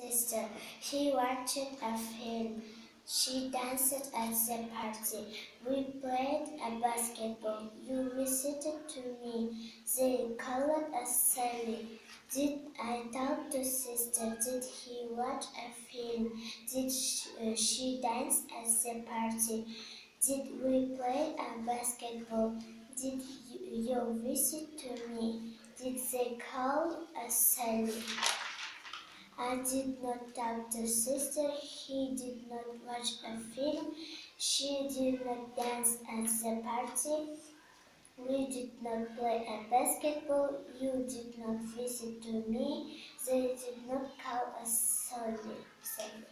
sister. He watched a film. She danced at the party. We played a basketball. You visited to me. They called us Sally. Did I talk to sister? Did he watch a film? Did she, uh, she dance at the party? Did we play a basketball? Did you, you visit to me? Did they call us Sally? I did not talk to sister. He did not watch a film. She did not dance at the party. We did not play a basketball. You did not visit to me. They did not call us Sally. Sally.